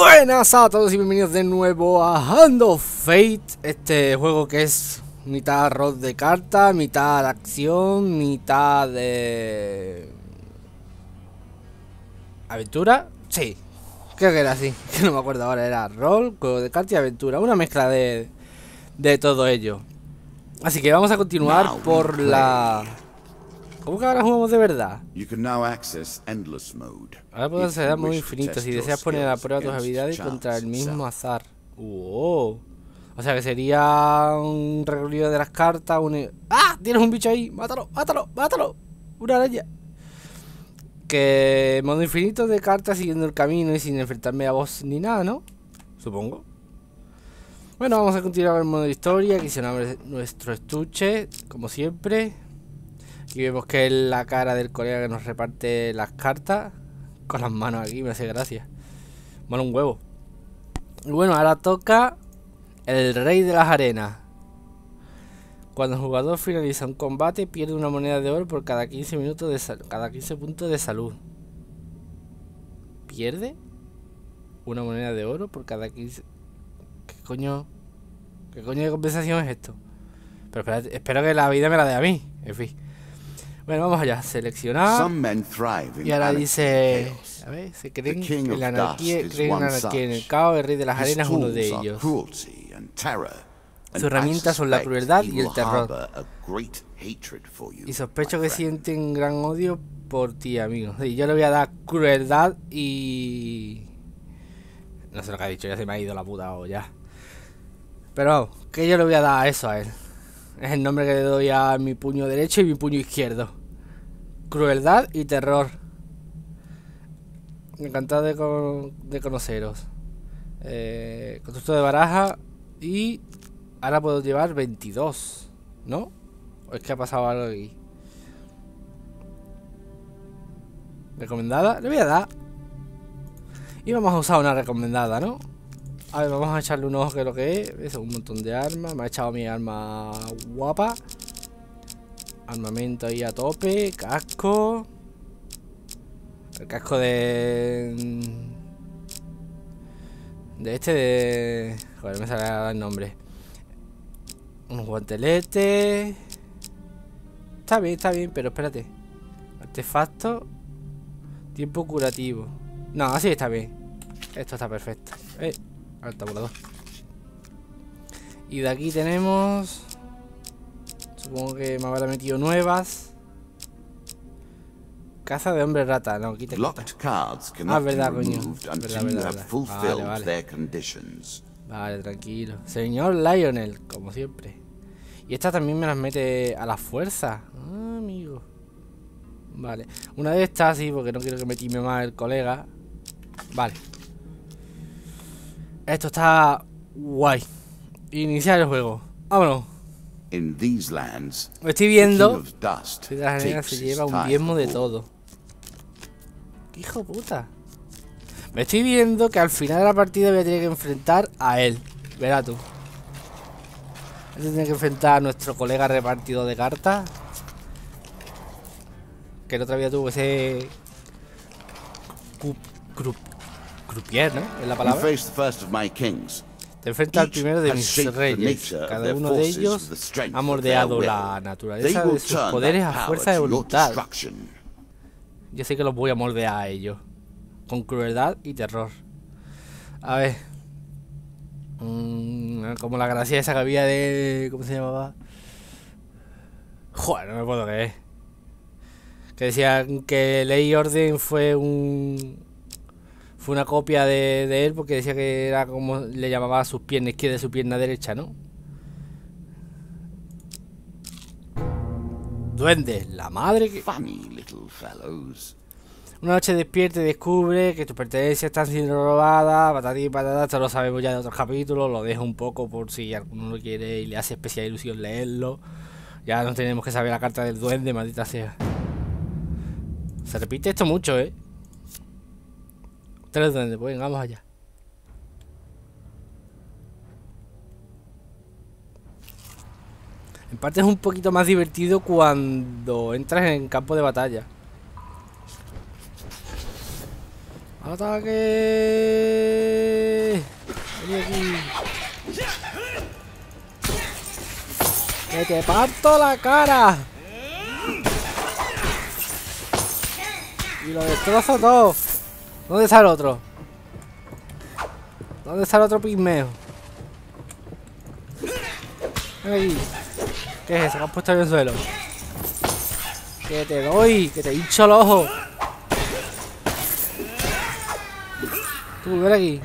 Buenas a todos y bienvenidos de nuevo a Hand of Fate, este juego que es mitad rol de carta, mitad de acción, mitad de... ¿Aventura? Sí, creo que era así, que no me acuerdo ahora, era rol, juego de carta y aventura, una mezcla de, de todo ello. Así que vamos a continuar por la... ¿Cómo que ahora jugamos de verdad? Ahora puedes acceder a modo infinito si deseas poner a prueba tus habilidades contra el mismo azar. Wow. O sea que sería un recorrido de las cartas, un... ¡Ah! Tienes un bicho ahí. Mátalo, mátalo, mátalo. Una araña. Que modo infinito de cartas siguiendo el camino y sin enfrentarme a vos ni nada, ¿no? Supongo. Bueno, vamos a continuar con el modo de historia. Aquí se nuestro estuche, como siempre. Y vemos que es la cara del colega que nos reparte las cartas. Con las manos aquí, me hace gracia. Mola un huevo. Bueno, ahora toca el rey de las arenas. Cuando el jugador finaliza un combate, pierde una moneda de oro por cada 15 minutos de cada 15 puntos de salud. ¿Pierde? Una moneda de oro por cada 15. ¿Qué coño? ¿Qué coño de compensación es esto? Pero espero que la vida me la dé a mí. En fin. Bueno, vamos allá, seleccionar. Y ahora dice, a ver, se creen en la anarquía, creen en la anarquía en el caos, el rey de las arenas es uno de ellos. Su herramientas son la crueldad y el terror. Y sospecho que sienten gran odio por ti, amigo. Y yo le voy a dar crueldad y... No sé lo que ha dicho, ya se me ha ido la puta olla. Pero, que yo le voy a dar eso a él. Es el nombre que le doy a mi puño derecho y mi puño izquierdo. Crueldad y terror. Encantado de, conoceros. Eh, constructor de baraja. Y ahora puedo llevar 22. ¿No? ¿O es que ha pasado algo aquí? ¿Recomendada? Le voy a dar. Y vamos a usar una recomendada, ¿no? A ver, vamos a echarle un ojo que lo que es. Es un montón de armas. Me ha echado mi arma guapa. Armamento ahí a tope. Casco. El casco de... De este de... Joder, me sale el nombre. Un guantelete. Está bien, está bien, pero espérate. Artefacto. Tiempo curativo. No, así está bien. Esto está perfecto. Eh, alta volador. Y de aquí tenemos... Supongo que me habrá metido nuevas. Caza de hombre rata, no, quita, quita. Ah, verdad, coño. Verdad, verdad, Vale, vale. Vale, tranquilo. Señor Lionel, como siempre. Y esta también me las mete a la fuerza. Ah, amigo. Vale. Una de estas, sí, porque no quiero que me time más el colega. Vale. Esto está guay. Iniciar el juego. Vámonos. Estoy viendo que la se lleva un diezmo de todo. ¿Qué hijo puta? Me estoy viendo que al final de la partida voy a tener que enfrentar a él. Verá tú. Voy a tener que enfrentar a nuestro colega repartido de cartas. Que el otro día tuvo ese... Croupier, ¿no? Es la palabra. Te enfrenta al primero de mis reyes. Cada uno de ellos ha mordeado la naturaleza de sus poderes a fuerza de voluntad. Yo sé que los voy a mordear a ellos. Con crueldad y terror. A ver. Mm, como la gracia esa que había de... ¿Cómo se llamaba? Joder, no me puedo creer. Que decían que Ley y Orden fue un fue una copia de, él porque decía que era como le llamaba a sus piernas izquierda y su pierna derecha, ¿no? Duende, la madre que... Una noche despierta y descubre que tus pertenencias están siendo robadas, patatí y patata, esto lo sabemos ya de otros capítulos, lo dejo un poco por si alguno lo quiere y le hace especial ilusión leerlo. Ya no tenemos que saber la carta del duende, maldita sea. Se repite esto mucho, ¿eh? Tres duendes, pues vamos allá. En parte es un poquito más divertido cuando entras en campo de batalla. ¡Ataque! Vení aquí. ¡Que te parto la cara! Y lo destrozo todo. ¿Dónde está el otro? ¿Dónde está el otro pigmeo? Aquí. ¿Qué es eso? Que has puesto en el suelo. Que te doy, que te hincho el ojo. Tú, ven aquí.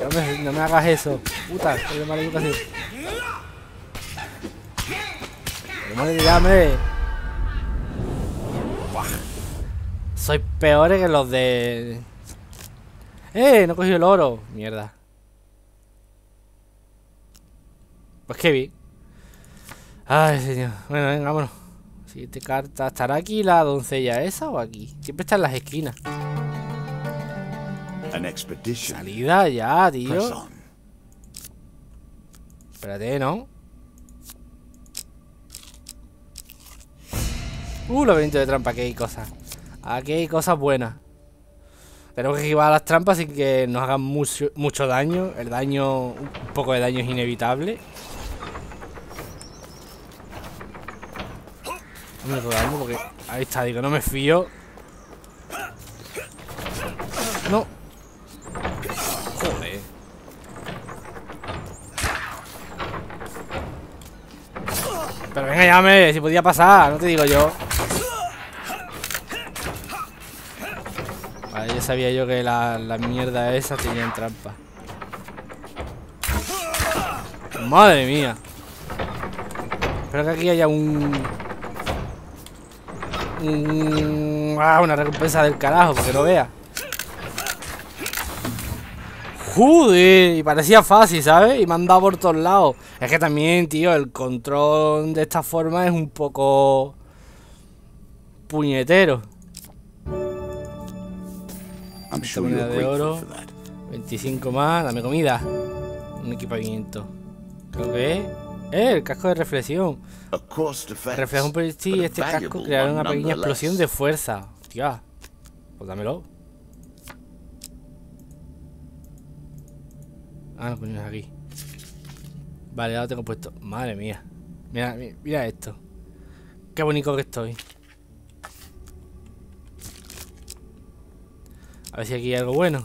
No me, no me hagas eso. Puta, qué de mala educación. Buah. Soy peor que los de... ¡Eh! No he cogido el oro. Mierda. Pues qué bien. Ay, señor. Bueno, venga, vámonos. Siguiente carta. ¿Estará aquí la doncella esa o aquí? Siempre está en las esquinas. An expedition. Salida ya, tío. Espérate, ¿no? Uh, laberinto de trampa, aquí hay cosas. Aquí hay cosas buenas. Tenemos que esquivar las trampas sin que nos hagan mucho, mucho daño. El daño, un poco de daño es inevitable. No me daño porque... Ahí está, digo, no me fío. No. Joder. Pero venga, llame, si podía pasar, no te digo yo. Vale, ya sabía yo que la, la mierda esa tenía trampa. Madre mía. Espero que aquí haya un... un ah, una recompensa del carajo, porque no vea. Joder, y parecía fácil, ¿sabes? Y me han dado por todos lados. Es que también, tío, el control de esta forma es un poco puñetero. Esta de oro. for that. 25 más, dame comida. Un equipamiento. Creo que es. Eh, el casco de reflexión. Refleja un proyectil y este casco creará una pequeña explosión de fuerza. Hostia. Pues dámelo. Ah, no, coño, es aquí. Vale, ya lo tengo puesto. Madre mía. Mira, mi- mira esto. Qué bonito que estoy. A ver si aquí hay algo bueno.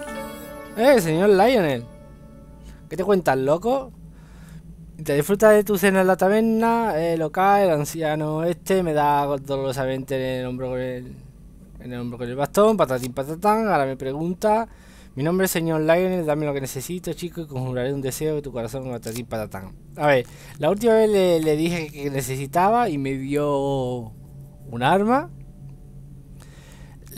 ¡Eh, señor Lionel! ¿Qué te cuentas, loco? Te disfrutas de tu cena en la taberna eh, local, el anciano este me da dolorosamente en el hombro con el, en el hombro con el bastón, patatín patatán, ahora me pregunta, mi nombre es señor Lionel, dame lo que necesito, chico, y conjuraré un deseo de tu corazón, patatín patatán. A ver, la última vez le, le dije que necesitaba y me dio un arma.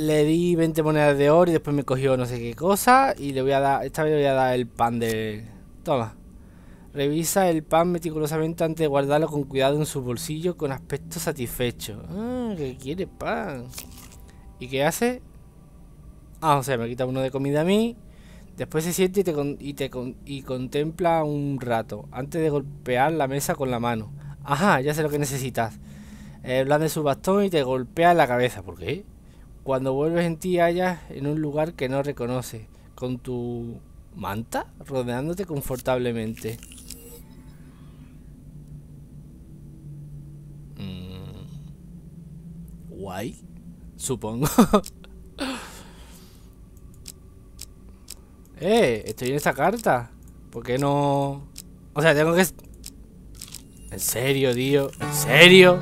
Le di 20 monedas de oro y después me cogió no sé qué cosa y le voy a dar, esta vez le voy a dar el pan de... Toma. Revisa el pan meticulosamente antes de guardarlo con cuidado en su bolsillo con aspecto satisfecho. Ah, que quiere pan. ¿Y qué hace? Ah, o sea, me quita uno de comida a mí. Después se siente y te, con- y te y contempla un rato antes de golpear la mesa con la mano. Ajá, ya sé lo que necesitas. Eh, blande su bastón y te golpea en la cabeza. ¿Por qué? Cuando vuelves en ti hallas en un lugar que no reconoces, con tu manta rodeándote confortablemente. Mm, Guay, supongo. eh, estoy en esta carta. ¿Por qué no...? O sea, tengo que... ¿En serio, tío? ¿En serio?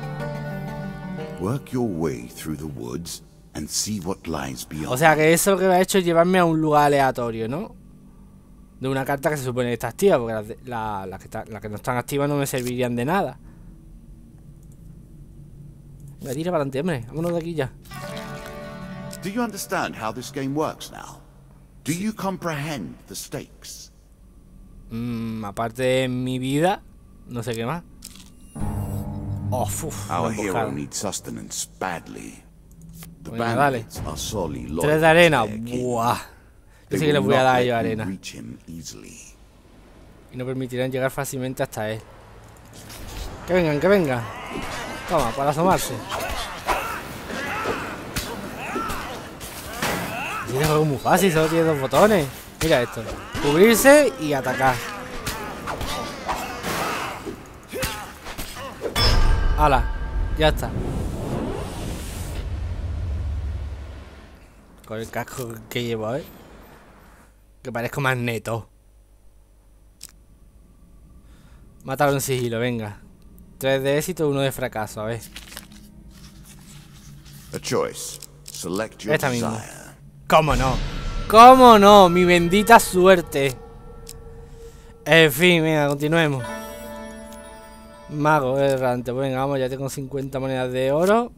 Work your way through the woods and see what lies beyond. O sea que eso que me ha hecho es llevarme a un lugar aleatorio, ¿no? De una carta que se supone que está activa, porque las, la- las que, está- las que no están activas no me servirían de nada. Me tira para adelante, hombre. Vámonos de aquí ya. Do you understand how this game works now? Do you comprehend the stakes? Mm, aparte de mi vida, no sé qué más. Oh, uf, Our hero needs sustenance badly. Sorely loyal Tres de arena. Buah. Yo They sí que les voy a dar you arena. Y no permitirán llegar fácilmente hasta él. Que vengan, que vengan. Toma, para asomarse. Tiene algo muy fácil, solo tiene dos botones. Mira esto. Cubrirse y atacar. ¡Hala! Ya está. Con el casco que llevo, ¿eh? Que parezco más neto. Mátalo en sigilo, venga. Tres de éxito, uno de fracaso, a ver. A choice. Select your Esta misma. desire. ¿Cómo no? ¿Cómo no? Mi bendita suerte. En fin, venga, continuemos. Mago errante. Pues venga, vamos, ya tengo 50 monedas de oro.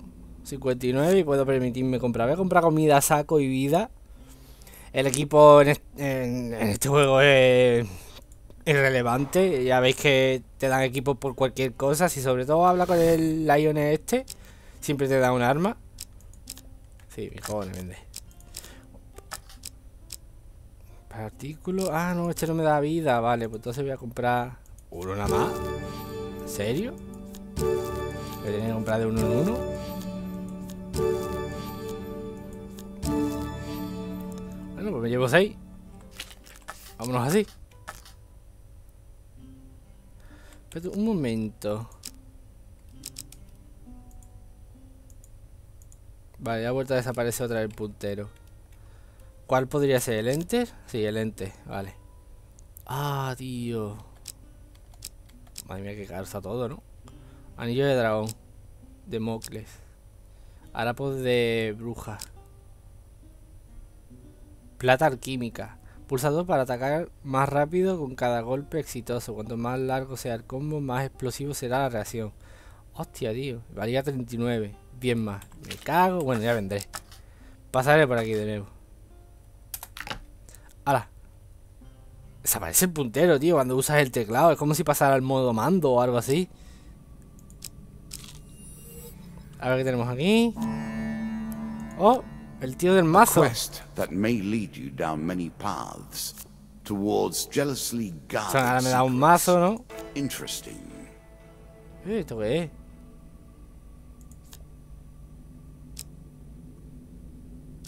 59 y puedo permitirme comprar. Voy a comprar comida, saco y vida. El equipo en, est- en- este juego es irrelevante. Ya veis que te dan equipo por cualquier cosa. Si sobre todo habla con el Lion este, siempre te da un arma. Sí, mi joven vende. Artículo. Ah, no, este no me da vida. Vale, pues entonces voy a comprar uno nada más. ¿En serio? Voy a tener que comprar de uno en uno. Bueno, pues me llevo seis. Vámonos así. Un momento. Vale, ha vuelto a desaparecer otra vez el puntero. ¿Cuál podría ser? ¿El enter? Sí, el enter, vale. Ah, tío. Madre mía, que caro todo, ¿no? Anillo de dragón. De Mocles. Harapos de bruja. Plata alquímica. Pulsador para atacar más rápido con cada golpe exitoso. Cuanto más largo sea el combo, más explosivo será la reacción. Hostia, tío. Valía 39. Bien más. Me cago. Bueno, ya vendré. Pasaré por aquí de nuevo. ¡Hala! Desaparece el puntero, tío, cuando usas el teclado. Es como si pasara al modo mando o algo así. A ver qué tenemos aquí. Oh, el tío del mazo. Quest that may lead you down many paths towards jealously O sea, ahora guarded me da un mazo, ¿no? Interesting. Eh, ¿Esto qué es?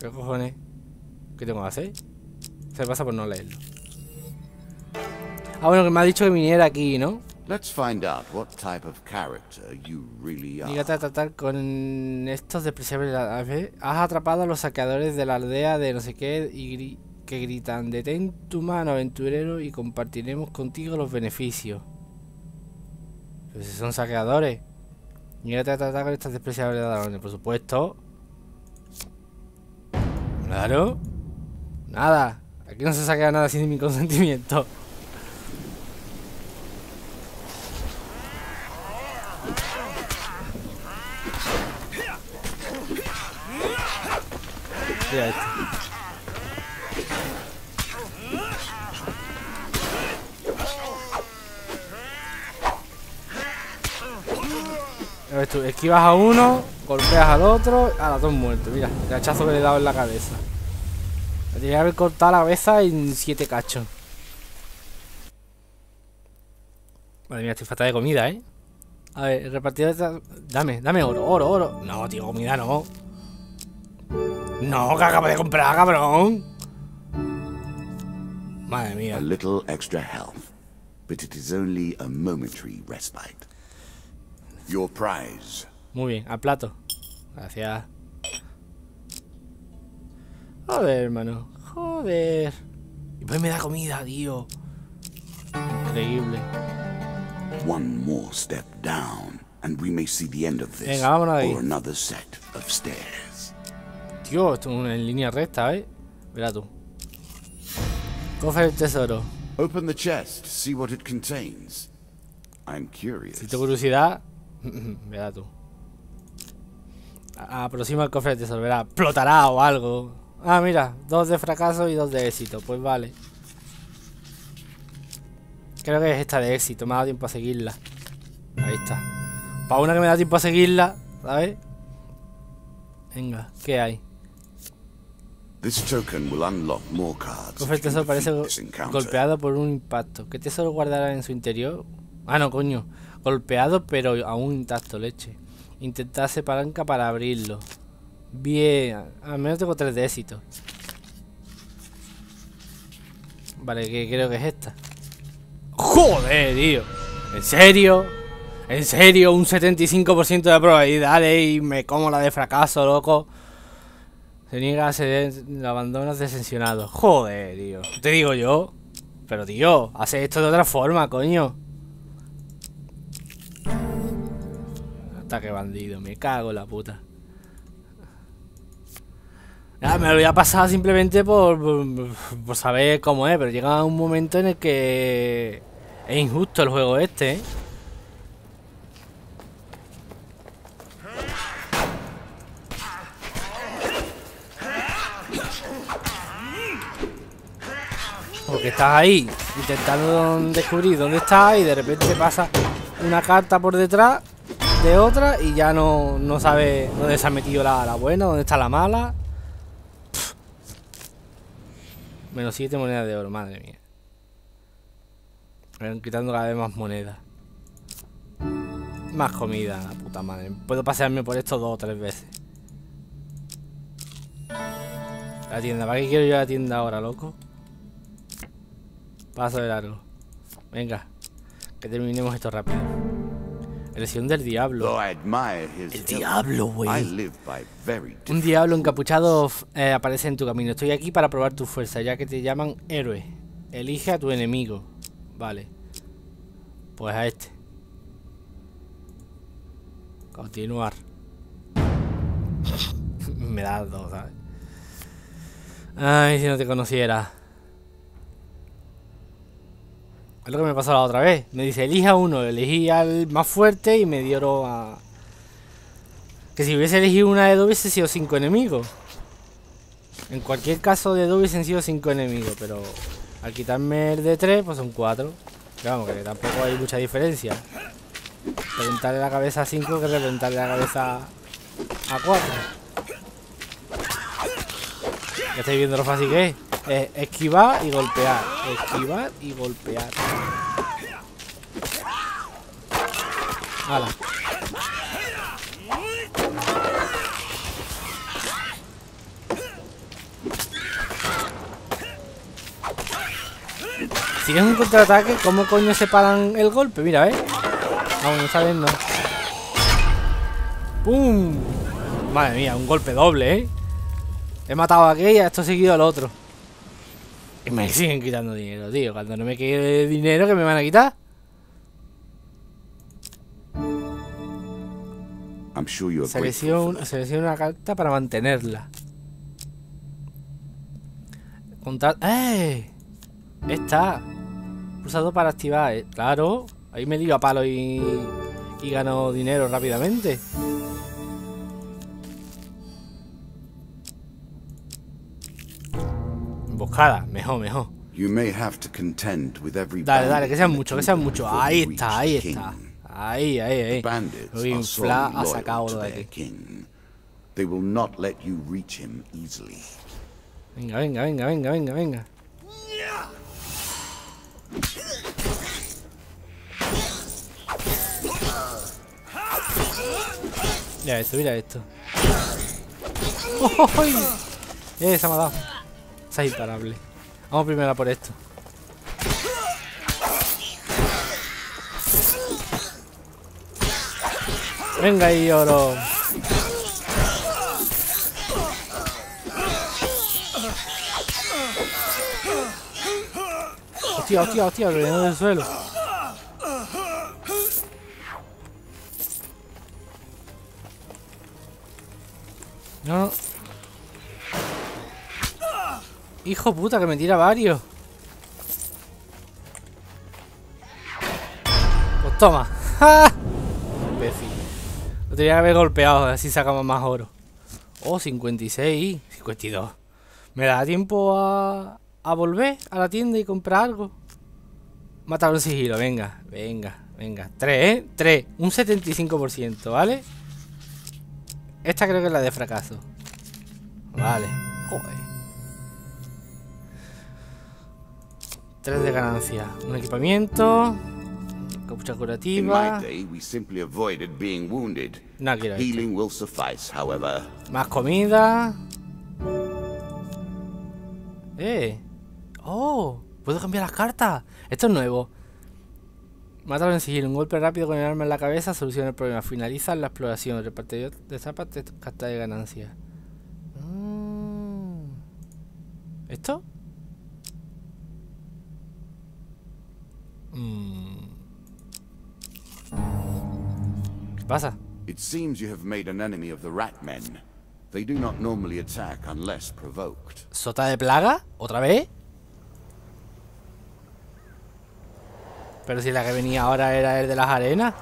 ¿Qué cojones? ¿Qué tengo que hacer? Se pasa por no leerlo. Ah, bueno, que me ha dicho que viniera aquí, ¿no? Let's find out what type of character you really are. Dígate a tratar con estos despreciables. Has atrapado a los saqueadores de la aldea de no sé qué y gri- que gritan: Detén tu mano, aventurero, y compartiremos contigo los beneficios. Pero si son saqueadores. Dígate a tratar con estos despreciables ladrones, por supuesto. Claro. Nada. Aquí no se saquea nada sin mi consentimiento. Ya ves tú, esquivas a uno, golpeas al otro, a todo muerto. Mira, el hachazo que le he dado en la cabeza. Le tenía que haber cortado la cabeza en siete cachos. Madre mía, estoy falta de comida, ¿eh? A ver, repartidor. Dame, dame oro, oro, oro. No, tío, comida no. No, que acabo de comprar, cabrón. Madre mía. A little extra health, but it is only a momentary respite. Your prize. Muy bien, al plato. Gracias. Joder, hermano. Joder. Y pues me da comida, tío. Increíble. One more step down, and we may see the end of this, Venga, or another set of stairs. Tío, esto en línea recta, ¿eh? Verá tú. Cofre del tesoro. Open the chest, see what it contains. I'm curious. Si curiosidad, verá tú. Aproxima el cofre del tesoro, verá. Explotará o algo. Ah, mira, dos de fracaso y dos de éxito. Pues vale. Creo que es esta de éxito, me ha dado tiempo a seguirla. Ahí está. Para una que me da tiempo a seguirla, ¿sabes? Venga, ¿qué hay? This token will unlock more cards. Cofre you tesoro parece golpeado por un impacto. ¿Qué tesoro guardará en su interior? Ah, no, coño. Golpeado, pero aún intacto, leche. Intentarse palanca para abrirlo. Bien. Al menos tengo tres de éxito. Vale, que creo que es esta. ¡Joder, tío! ¿En serio? ¿En serio? Un 75% de probabilidades y me como la de fracaso, loco. Se niega a ser lo abandonas desensionado. Joder, tío. Te digo yo. Pero, tío, hace esto de otra forma, coño. Ataque bandido, me cago en la puta. Me lo había pasado simplemente por, por, por saber cómo es, pero llega un momento en el que es injusto el juego este, ¿eh? Porque estás ahí intentando descubrir dónde está y de repente te pasa una carta por detrás de otra y ya no, no sabes dónde se ha metido la, buena, dónde está la mala. Menos 7 monedas de oro, madre mía. Me van quitando cada vez más monedas. Más comida, la puta madre. Puedo pasearme por esto dos o tres veces. La tienda, ¿para qué quiero yo la tienda ahora, loco? Paso de largo. Venga, que terminemos esto rápido. Elección del diablo. El diablo, güey. Un diablo encapuchado eh, aparece en tu camino. Estoy aquí para probar tu fuerza, ya que te llaman héroe. Elige a tu enemigo. Vale. Pues a este. Continuar. Me da dos, ¿sabes? Ay, si no te conociera. Es lo que me pasó la otra vez. Me dice, elija uno. Elegí al más fuerte y me dieron a... Que si hubiese elegido una de dos hubiese sido cinco enemigos. En cualquier caso de dos hubiesen sido cinco enemigos, pero al quitarme el de tres, pues son cuatro. Pero vamos, que tampoco hay mucha diferencia. Reventarle la cabeza a cinco que reventarle la cabeza a cuatro. Ya estáis viendo lo fácil que es. Es esquivar y golpear. Esquivar y golpear. Hala. Si es un contraataque, ¿cómo coño se paran el golpe? Mira, ¿eh? Vamos, no saben, no. ¡Pum! Madre mía, un golpe doble, ¿eh? He matado a aquella, esto seguido al otro. Y me siguen quitando dinero, tío. Cuando no me quede dinero, ¿qué me van a quitar? Sure for Selecciona, una carta para mantenerla. Contar. ¡Eh! Está. Pulsado para activar. eh. Claro. Ahí me dio a palo y. Y gano dinero rápidamente. Emboscada. Mejor, mejor. You may have to contend with every Dale, dale, que sean mucho, que sean mucho. Ahí está, ahí está. Ahí, ahí, ahí. Infla ha sacado lo de aquí. king. They will not let you reach him easily. Venga, venga, venga, venga, venga, venga. Mira esto, mira esto. ¡Ay! Eh, se me ha dado. Esa es imparable. Vamos primero a por esto. Venga ahí, oro. Hostia, hostia, hostia, del suelo. Hijo puta, que me tira varios. Pues toma. ¡Ja! Imbécil. Lo tenía que haber golpeado, así sacamos más oro. Oh, 56, 52. ¿Me da tiempo a, a volver a la tienda y comprar algo? Matar un sigilo, venga, venga, venga. 3, ¿eh? 3, un 75%, ¿vale? Esta creo que es la de fracaso. Vale. Joder. 3 de ganancia. Un equipamiento. Capucha curativa. No quiero esto. Más comida. Eh. Oh. Puedo cambiar las cartas. Esto es nuevo. Mátalo en sigilo. Un golpe rápido con el arma en la cabeza soluciona el problema. Finaliza la exploración. Repartidor de zapas de carta de ganancia. Mm. ¿Esto? ¿Qué pasa? It seems you have made an enemy of the rat men. They do not normally attack unless provoked. ¿Sota de plaga? ¿Otra vez? Pero si la que venía ahora era el de las arenas.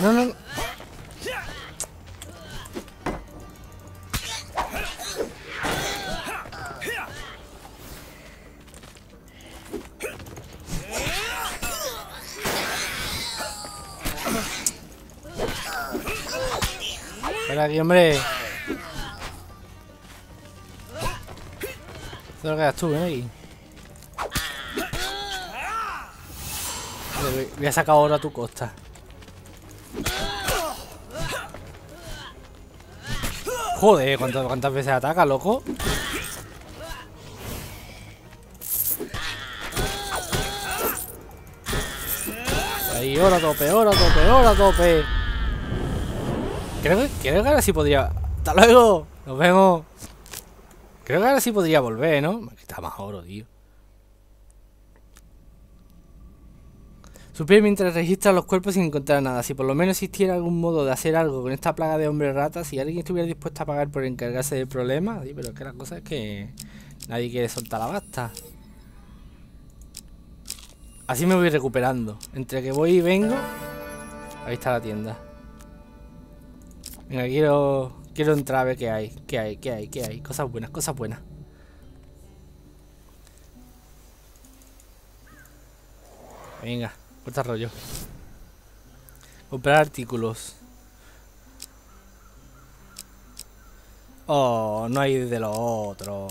No, no. Ven hombre. Solo quedas tú, ven aquí. Voy a sacar ahora tu costa. Joder, ¿cuántas, cuántas veces ataca, loco? Ahí, ora a tope, ora a tope, ora a tope. Creo que, ahora sí podría. ¡Hasta luego! Nos vemos. Creo que ahora sí podría volver, ¿no? Quita más oro, tío. Suplir mientras registra los cuerpos sin encontrar nada. Si por lo menos existiera algún modo de hacer algo con esta plaga de hombres ratas, si alguien estuviera dispuesto a pagar por encargarse del problema, pero es que la cosa es que nadie quiere soltar la basta. Así me voy recuperando. Entre que voy y vengo. Ahí está la tienda. Venga, quiero. Quiero entrar a ver qué hay. ¿Qué hay? ¿Qué hay? ¿Qué hay? Cosas buenas, cosas buenas. Venga, corta rollo. Comprar artículos. Oh, no hay de lo otro.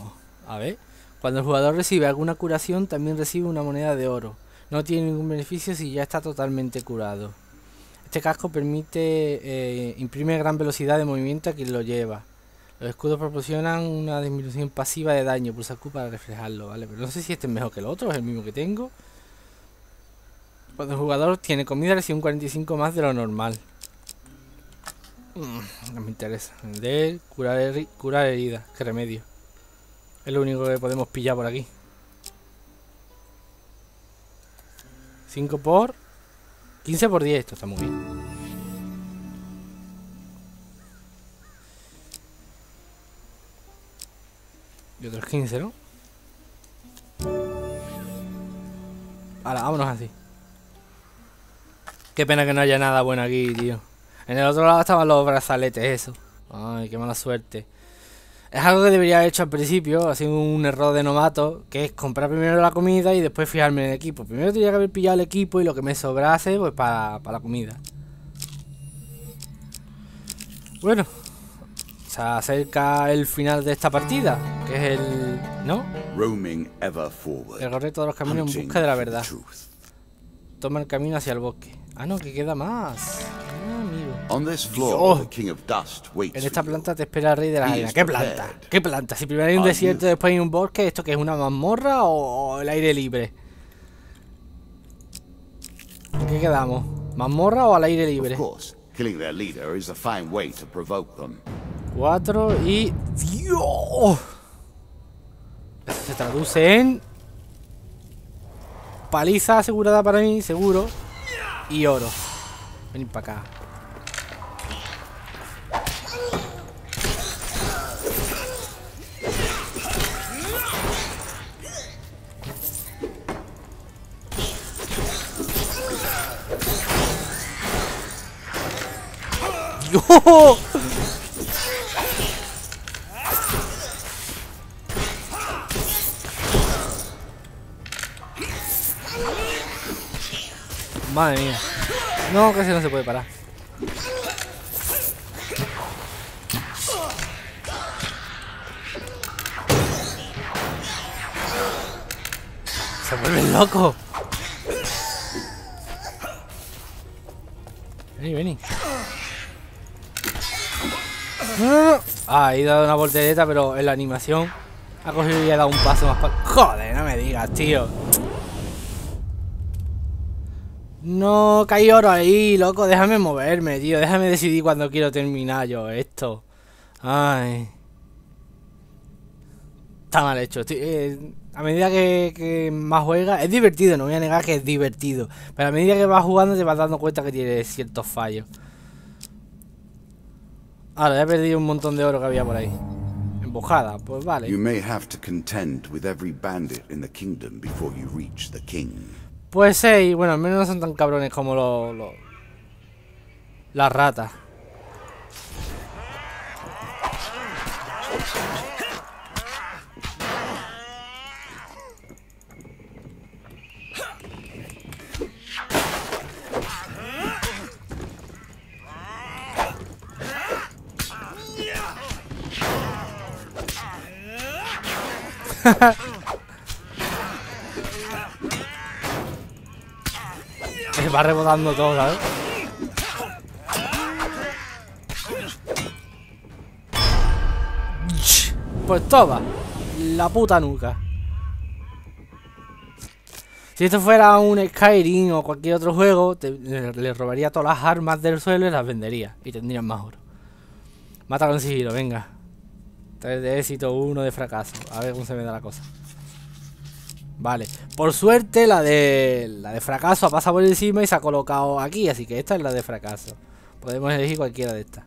A ver. Cuando el jugador recibe alguna curación, también recibe una moneda de oro. No tiene ningún beneficio si ya está totalmente curado. Este casco permite eh, imprime gran velocidad de movimiento a quien lo lleva. Los escudos proporcionan una disminución pasiva de daño. Pulsa Q para reflejarlo, ¿vale? Pero no sé si este es mejor que el otro, es el mismo que tengo. Cuando el jugador tiene comida recibe un 45 más de lo normal. Mm, no me interesa. El de curar, curar heridas. Qué remedio. Es lo único que podemos pillar por aquí. 5 por 15 por 10. Esto está muy bien. Y otros 15, ¿no? Ahora, vámonos así. Qué pena que no haya nada bueno aquí, tío. En el otro lado estaban los brazaletes, eso. Ay, qué mala suerte. Es algo que debería haber hecho al principio, ha sido un error de novato, que es comprar primero la comida y después fijarme en el equipo. Primero tendría que haber pillado el equipo y lo que me sobrase, pues para, para la comida. Bueno, se acerca el final de esta partida, que es el... ¿No? Roaming ever forward. Recorrer todos los caminos en busca de la verdad. Toma el camino hacia el bosque. Ah, no, que queda más. Amigo. On this floor, Dios. the King of Dust waits En esta planta te espera el rey de arenas. is ¿Qué planta? ¿Qué planta? Si primero hay un desierto después hay un bosque, ¿esto qué es una mazmorra o, el aire libre? ¿En qué quedamos? ¿Mazmorra o al aire libre? 4 y... ¡Dios! Se traduce en... Paliza asegurada para mí, seguro. Y oro. Venid para acá. Madre mía. No, casi no se puede parar. Se vuelve loco. Vení, vení. Ah, he dado una voltereta, pero en la animación Ha cogido y ha dado un paso más para... Joder, no me digas, tío. No, que hay oro ahí, loco. Déjame moverme, tío. Déjame decidir cuando quiero terminar yo esto. Ay. Está mal hecho. Eh, a medida que, más juega, es divertido, no voy a negar que es divertido. Pero a medida que vas jugando te vas dando cuenta que tiene ciertos fallos. Ahora, ya he perdido un montón de oro que había por ahí. Embojada, pues vale. You may have to contend with every bandit in the kingdom before you reach the king. Pues sí, bueno, al menos no son tan cabrones como los... Lo, las ratas. Se va rebotando todo, ¿sabes? Pues toma, la puta nuca. Si esto fuera un Skyrim o cualquier otro juego, le, robaría todas las armas del suelo y las vendería. Y tendrían más oro. Mata con sigilo, venga. Tres de éxito, uno de fracaso. A ver cómo se me da la cosa. Vale, por suerte la de la de fracaso ha pasado por encima y se ha colocado aquí, así que esta es la de fracaso. Podemos elegir cualquiera de estas.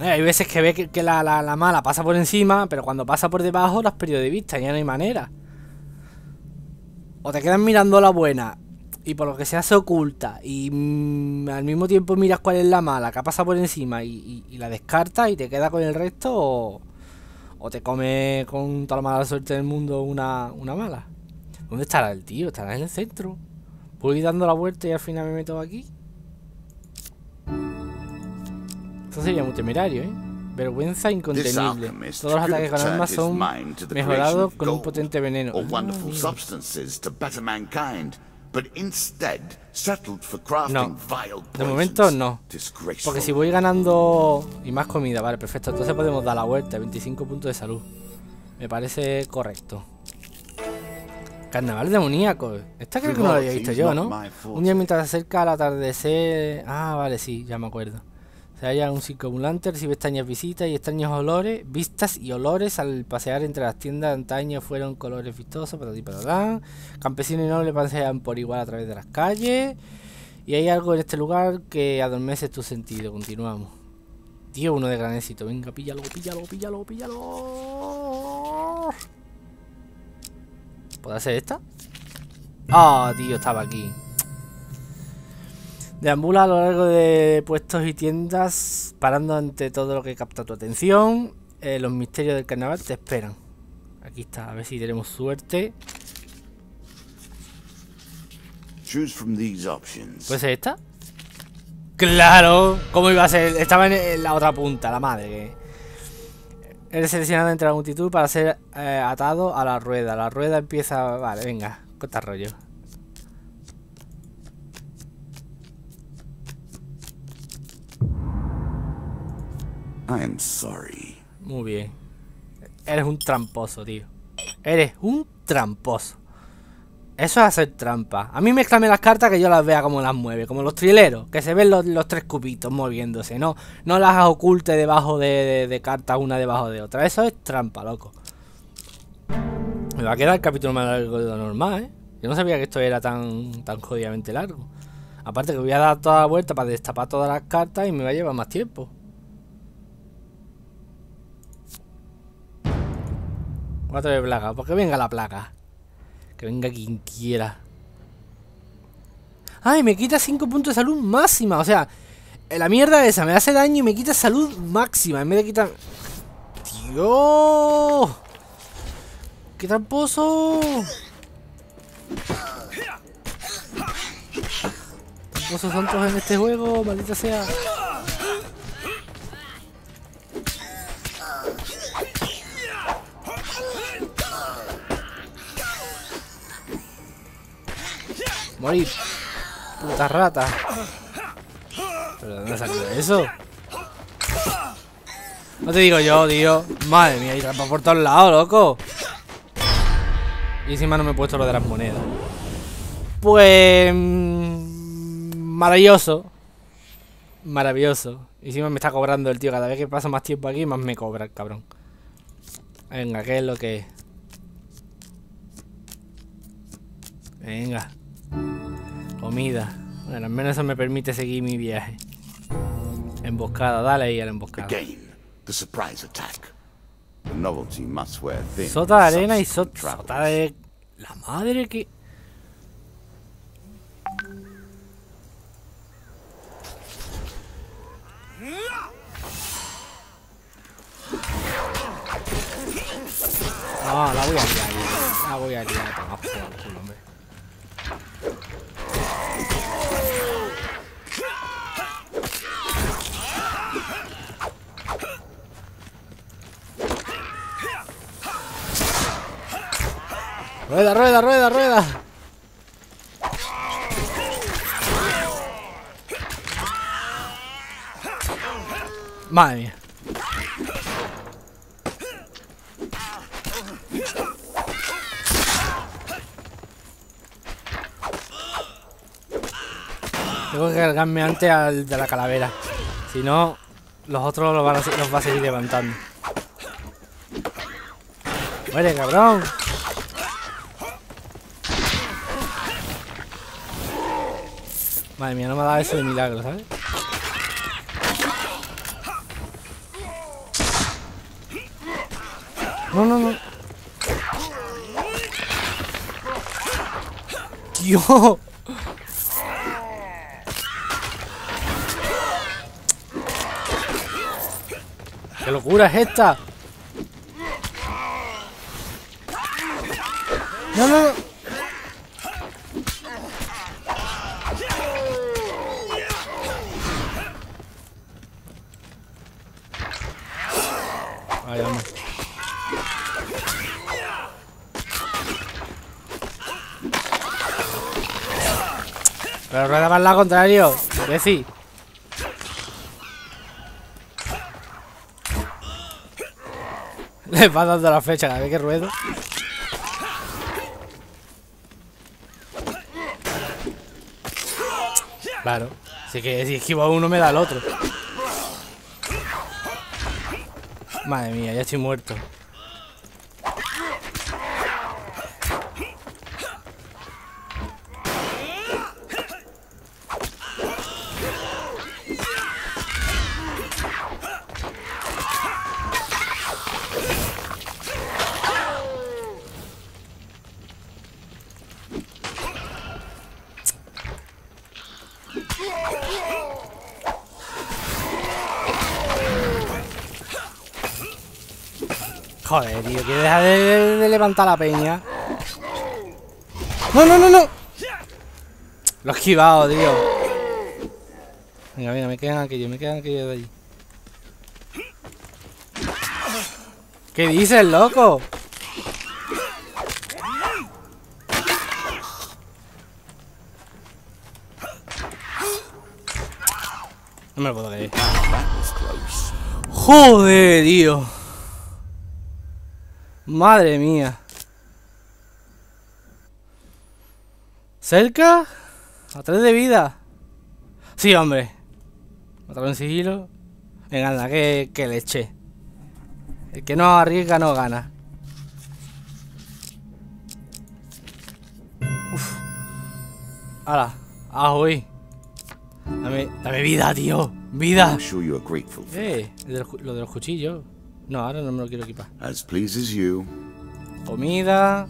Eh, hay veces que ve que, la, la, mala pasa por encima, pero cuando pasa por debajo las perdido de vista, ya no hay manera. O te quedas mirando la buena y por lo que sea se oculta y mm, al mismo tiempo miras cuál es la mala que pasa por encima y, y la descartas y te queda con el resto o o te come con toda la mala suerte del mundo una, una mala. ¿Dónde estará el tío? ¿Estará en el centro? ¿Voy dando la vuelta y al final me meto aquí? Esto sería muy temerario, ¿eh? Vergüenza incontenible. Todos los ataques con armas son mejorados con un potente veneno. No, de momento no. Porque si voy ganando... Y más comida, vale, perfecto. Entonces podemos dar la vuelta, 25 puntos de salud. Me parece correcto. Carnaval demoníaco. Esta creo que no lo había visto yo, ¿no? Un día mientras se acerca al atardecer... Ah, vale, sí, ya me acuerdo. Se halla un circunambulante, recibe extrañas visitas y extraños olores, vistas y olores al pasear entre las tiendas de antaño fueron colores vistosos, para para Campesinos y nobles pasean por igual a través de las calles. Y hay algo en este lugar que adormece tu sentido. Continuamos. Tío, uno de gran éxito. Venga, píllalo, píllalo, píllalo, píllalo. ¿Puedo hacer esta? Ah, tío, estaba aquí. Deambula a lo largo de puestos y tiendas, parando ante todo lo que capta tu atención. Eh, los misterios del carnaval te esperan. Aquí está, a ver si tenemos suerte. ¿Puede ser esta? ¡Claro! ¿Cómo iba a ser? Estaba en la otra punta, la madre. Eres seleccionado entre la multitud para ser eh, atado a la rueda. La rueda empieza... Vale, venga, corta rollo. Muy bien. Eres un tramposo, tío. Eres un tramposo. Eso es hacer trampa. A mí mezclame las cartas que yo las vea como las mueve. Como los trileros. Que se ven los, tres cubitos moviéndose. No, no las oculte debajo de, de, cartas una debajo de otra. Eso es trampa, loco. Me va a quedar el capítulo más largo de lo normal, ¿eh? Yo no sabía que esto era tan, tan jodidamente largo. Aparte que voy a dar toda la vuelta para destapar todas las cartas y me va a llevar más tiempo. Cuatro de plaga. Porque venga la plaga. Que venga quien quiera. ¡Ay! Me quita 5 puntos de salud máxima. O sea, la mierda esa me hace daño y me quita salud máxima. En vez de quitar... ¡Dios! ¡Qué tramposo! Tramposos son todos en este juego, maldita sea. Morir. Puta rata. ¿Pero dónde salió eso? No te digo yo, tío. Madre mía, hay trampa por todos lados, loco. Y encima no me he puesto lo de las monedas. Pues... mm, Maravilloso. Maravilloso. Y encima me está cobrando el tío. Cada vez que pasa más tiempo aquí, más me cobra el cabrón. Venga, ¿qué es lo que es? Venga. Comida. Bueno, al menos eso me permite seguir mi viaje. Emboscada, dale ahí a la emboscada. Again, the surprise attack. The novelty must wear thin. Sota de arena y sota de... La madre que... No, la voy a liar, tío. la voy a liar, toma por culo, hombre. Rueda, rueda, rueda, rueda. Madre mía. Cargarme antes al de la calavera. Si no, los otros los, van a, va a seguir levantando. Muere, cabrón. Madre mía, no me ha dado eso de milagro, ¿sabes? No, no, no. Dios. ¿Qué locura es esta? No, no, no. Pero para el lado contrario. Imbécil. Va dando la flecha cada vez que ruedo. Claro. Así que si esquivo a uno me da al otro. Madre mía, ya estoy muerto. Joder, tío, que deja de, levantar la peña. No, no, no, no. Lo he esquivado, tío. Venga, venga, me quedan aquellos, me quedan aquellos de allí. ¿Qué dices, loco? No me lo puedo creer. Joder, tío. Madre mía. ¿Cerca? A tres de vida. Sí, hombre. Matarlo en sigilo. Venga, anda, que, que le eché. El que no arriesga no gana. Uf. Ahora, ahoy. Dame, dame vida, tío. Vida. Eh, lo de los cuchillos. No, ahora no me lo quiero equipar. As pleases you. Comida.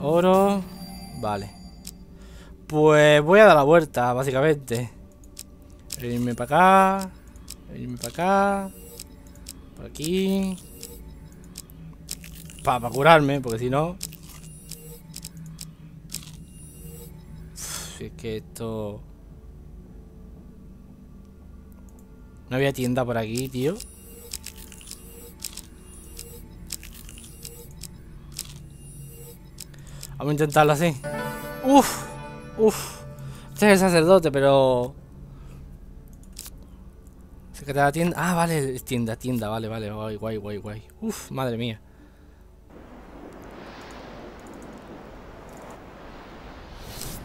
Oro. Vale. Pues voy a dar la vuelta, básicamente. Irme para acá. Irme para acá. Por aquí. Para curarme, porque si no... Uf, es que esto... No había tienda por aquí, tío. Vamos a intentarlo así. Uf, uf. Este es el sacerdote, pero... La tienda. Ah, vale, tienda, tienda, vale, vale, guay, guay, guay, guay. Uf, madre mía.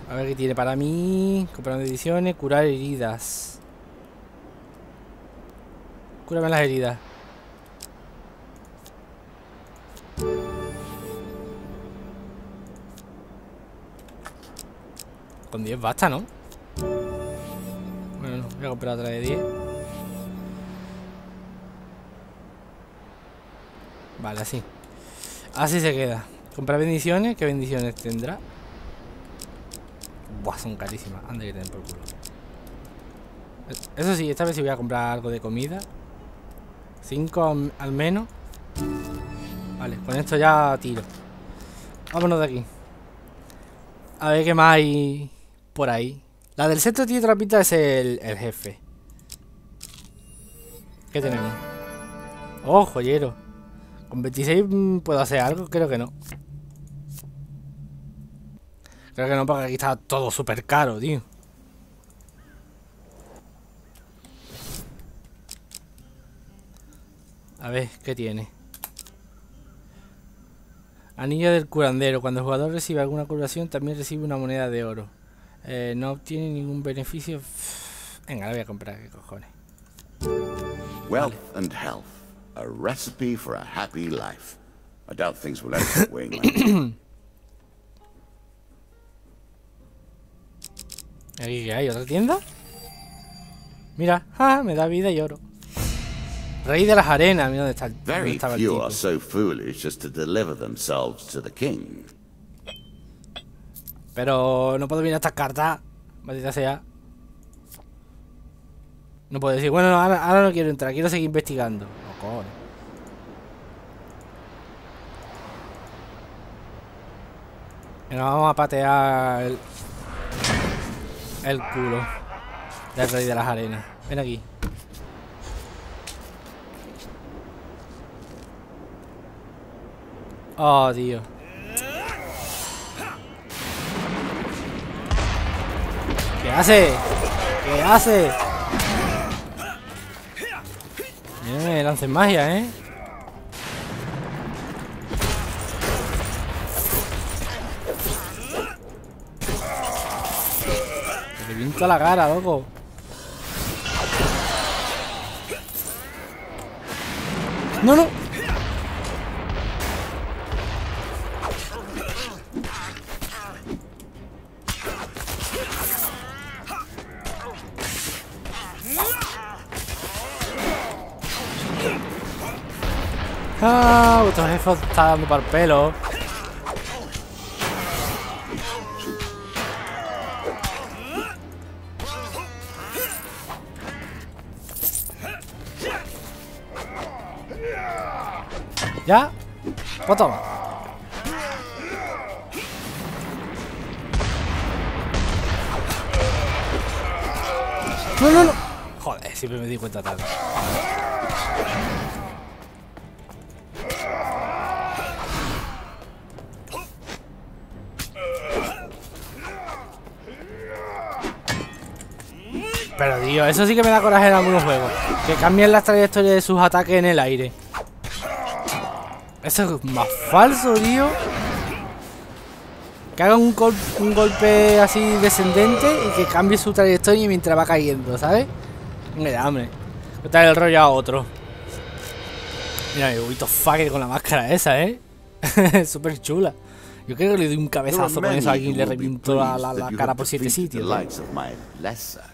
A ver qué tiene para mí. Comprar ediciones, curar heridas. Cúrame las heridas. Con 10 basta, ¿no? Bueno, no, voy a comprar otra de 10. Vale, así. Así se queda. Comprar bendiciones. ¿Qué bendiciones tendrá? Buah, son carísimas. Anda que tener por culo. Eso sí, esta vez sí voy a comprar algo de comida. 5 al menos. Vale, con esto ya tiro. Vámonos de aquí. A ver qué más hay por ahí. La del centro tiene otra pinta es el, el jefe. ¿Qué tenemos? Oh, joyero. ¿Con 26 mm, puedo hacer algo? Creo que no. Creo que no, porque aquí está todo súper caro, tío. A ver, ¿qué tiene? Anillo del curandero. Cuando el jugador recibe alguna curación, también recibe una moneda de oro. Eh, no obtiene ningún beneficio. Venga, la voy a comprar, ¿qué cojones? Wealth and health. A recipe for a happy life. I doubt things will end that way, man. ¿Aquí qué hay? ¿Otra tienda? Mira, ah, me da vida y oro. Rey de las arenas, mira dónde está, dónde Very el few are so foolish as to deliver themselves to the king. Pero no puedo mirar estas cartas. Maldita sea. No puedo decir, bueno, no, ahora, no quiero entrar, quiero seguir investigando. No, cojones. Venga, vamos a patear el, el culo del rey de las arenas. Ven aquí. Oh, tío. Hace? ¿Qué hace? Mira, me lancen magia, ¿eh? Me reviento la cara, loco. No, no. Ah, vuestro jefe está dando para el pelo. ¿Ya? Pues toma. No, no, no. Joder, siempre me di cuenta tarde. Pero tío, eso sí que me da coraje en algunos juegos. Que cambien las trayectorias de sus ataques en el aire. Eso es más falso, tío. Que haga un, gol- un golpe así descendente y que cambie su trayectoria mientras va cayendo, ¿sabes? Mira, hombre. Quitar el rollo a otro. Mira, mi Wito Fucker con la máscara esa, ¿eh? Súper chula. Yo creo que le doy un cabezazo con eso a alguien y le reviento la, la- cara por siete sitios. the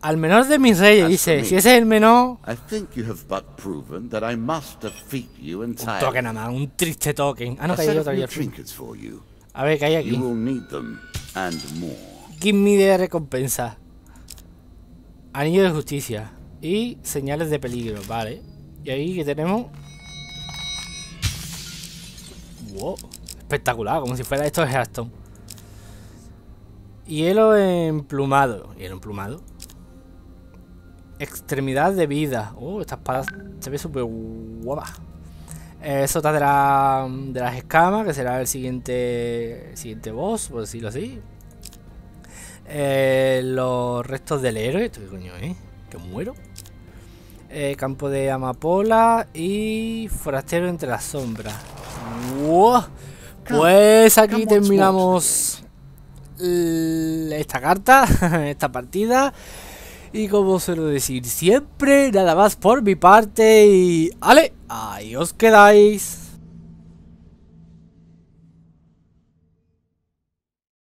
Al menor de mis reyes, dice. Si ese es el menor, I think you have but proven that I must defeat you un token nada un triste token. Ah, no, que hay for you. A ver, ¿qué hay You aquí? will need them and more. Give me de recompensa. Anillo de justicia. Y señales de peligro, vale. Y ahí que tenemos. Wow, espectacular, como si fuera esto de Hearthstone. Hielo emplumado. Hielo emplumado. Extremidad de vida. Oh, esta espada se ve súper guapa. Eh, sota de, la, de las escamas, que será el siguiente, el siguiente boss, por decirlo así. Eh, los restos del héroe. ¿Esto qué coño es? ¿Que muero? Eh, campo de amapola y forastero entre las sombras. ¡Wow! Pues aquí terminamos esta carta, esta partida. Y como suelo decir siempre, nada más por mi parte y... ¡Ale! Ahí os quedáis.